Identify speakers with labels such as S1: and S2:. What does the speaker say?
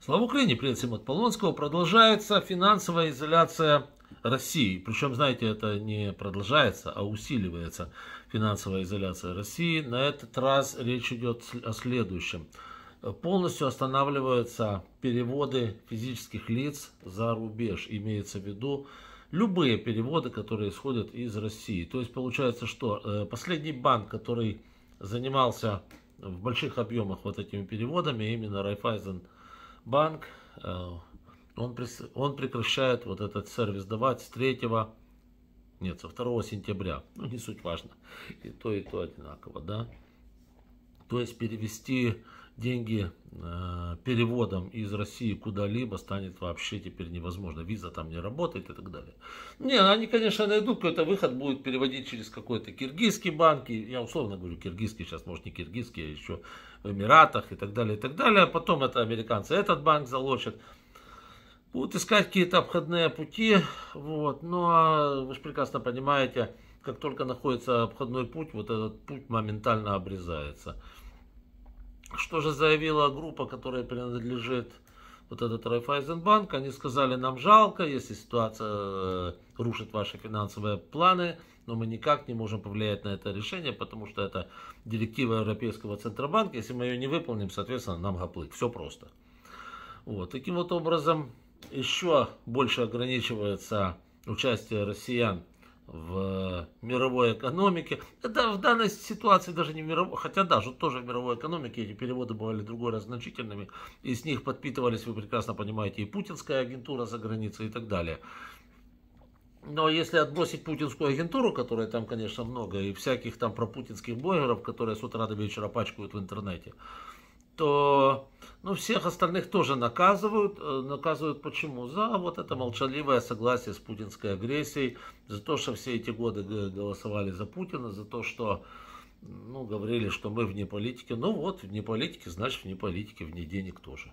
S1: Слава Украине, привет всем от Полонского. Продолжается финансовая изоляция России. Причем, знаете, это не продолжается, а усиливается финансовая изоляция России. На этот раз речь идет о следующем. Полностью останавливаются переводы физических лиц за рубеж. Имеется в виду любые переводы, которые исходят из России. То есть получается, что э, последний банк, который занимался в больших объемах вот этими переводами, именно Райфайзен банк, э, он, он прекращает вот этот сервис давать с 3 нет, со 2 сентября. Ну, не суть важно. И то, и то одинаково, да. То есть перевести деньги э, переводом из России куда-либо станет вообще теперь невозможно. Виза там не работает и так далее. Не, они, конечно, найдут какой-то выход, будут переводить через какой-то киргизский банк. Я условно говорю киргизский, сейчас может не киргизский, а еще в Эмиратах и так далее, и так далее. А потом это американцы этот банк залочат. Будут искать какие-то обходные пути. Вот. Но ну, а вы же прекрасно понимаете, как только находится обходной путь, вот этот путь моментально обрезается. Что же заявила группа, которая принадлежит вот этот Райфайзенбанк? Они сказали, нам жалко, если ситуация э, рушит ваши финансовые планы, но мы никак не можем повлиять на это решение, потому что это директива Европейского Центробанка. Если мы ее не выполним, соответственно, нам гоплык. Все просто. Вот. Таким вот образом, еще больше ограничивается участие россиян в мировой экономике. Это в данной ситуации даже не мировой, хотя даже тоже в мировой экономике эти переводы бывали другой раз значительными, и с них подпитывались, вы прекрасно понимаете, и путинская агентура за границей и так далее. Но если отбросить путинскую агентуру, которой там, конечно, много, и всяких там пропутинских блогеров, которые с утра до вечера пачкают в интернете, то ну, всех остальных тоже наказывают. Э, наказывают почему? За вот это молчаливое согласие с путинской агрессией, за то, что все эти годы голосовали за Путина, за то, что ну, говорили, что мы вне политики. Ну вот, вне политики, значит вне политики, вне денег тоже.